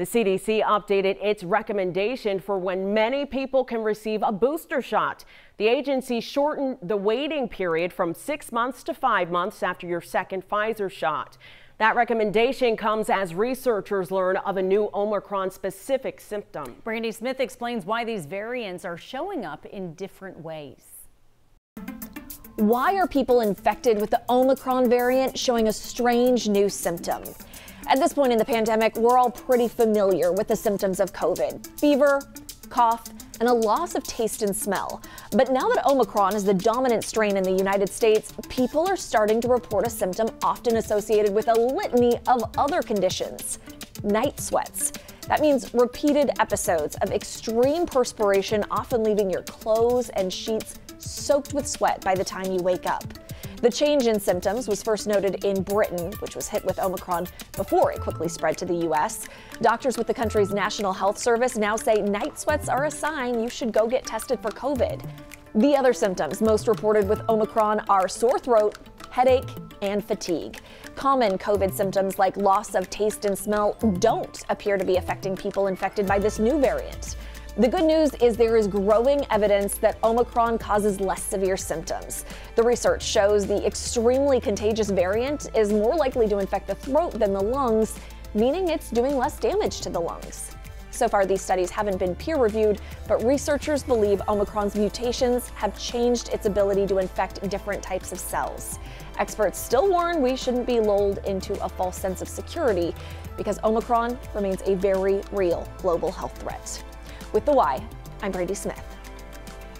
The CDC updated its recommendation for when many people can receive a booster shot. The agency shortened the waiting period from six months to five months after your second Pfizer shot. That recommendation comes as researchers learn of a new Omicron specific symptom. Brandy Smith explains why these variants are showing up in different ways. Why are people infected with the Omicron variant showing a strange new symptom? At this point in the pandemic, we're all pretty familiar with the symptoms of COVID fever, cough, and a loss of taste and smell. But now that Omicron is the dominant strain in the United States, people are starting to report a symptom often associated with a litany of other conditions night sweats. That means repeated episodes of extreme perspiration, often leaving your clothes and sheets soaked with sweat by the time you wake up. The change in symptoms was first noted in Britain, which was hit with Omicron before it quickly spread to the U.S. Doctors with the country's National Health Service now say night sweats are a sign you should go get tested for COVID. The other symptoms most reported with Omicron are sore throat, headache, and fatigue. Common COVID symptoms like loss of taste and smell don't appear to be affecting people infected by this new variant. The good news is there is growing evidence that Omicron causes less severe symptoms. The research shows the extremely contagious variant is more likely to infect the throat than the lungs, meaning it's doing less damage to the lungs. So far, these studies haven't been peer reviewed, but researchers believe Omicron's mutations have changed its ability to infect different types of cells. Experts still warn we shouldn't be lulled into a false sense of security because Omicron remains a very real global health threat. With The Y, I'm Brady Smith.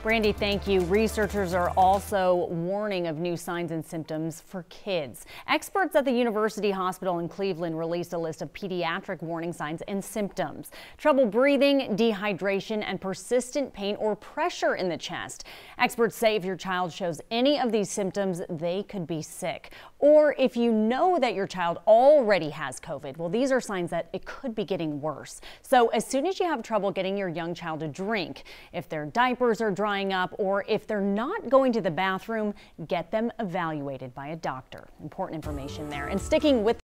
Brandy, thank you. Researchers are also warning of new signs and symptoms for kids. Experts at the University Hospital in Cleveland released a list of pediatric warning signs and symptoms. Trouble breathing, dehydration, and persistent pain or pressure in the chest. Experts say if your child shows any of these symptoms, they could be sick. Or if you know that your child already has COVID, well, these are signs that it could be getting worse. So as soon as you have trouble getting your young child to drink, if their diapers are dry, up, or if they're not going to the bathroom, get them evaluated by a doctor. Important information there. And sticking with